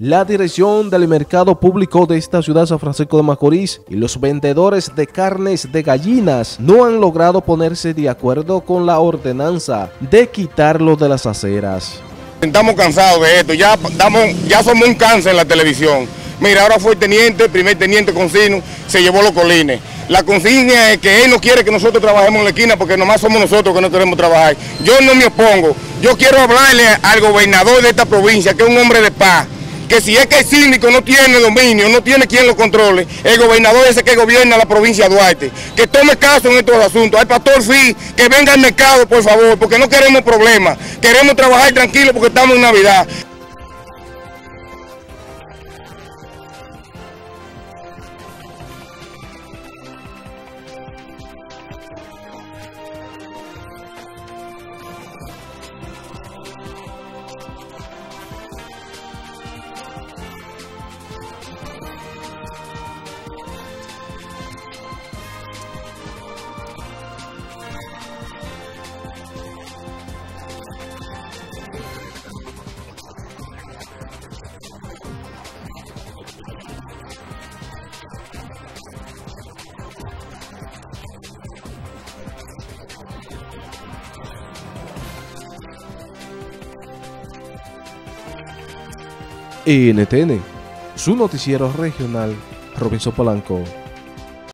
La dirección del mercado público de esta ciudad San Francisco de Macorís y los vendedores de carnes de gallinas no han logrado ponerse de acuerdo con la ordenanza de quitarlo de las aceras. Estamos cansados de esto, ya, ya somos un cáncer en la televisión. Mira, ahora fue el teniente, primer teniente Concino, se llevó los colines. La consigna es que él no quiere que nosotros trabajemos en la esquina porque nomás somos nosotros que no queremos trabajar. Yo no me opongo, yo quiero hablarle al gobernador de esta provincia, que es un hombre de paz, que si es que el síndico no tiene dominio, no tiene quien lo controle, el gobernador ese que gobierna la provincia de Duarte, que tome caso en estos asuntos. Al pastor Fi, que venga al mercado, por favor, porque no queremos problemas. Queremos trabajar tranquilo porque estamos en Navidad. NTN, su noticiero regional, Robinson Polanco.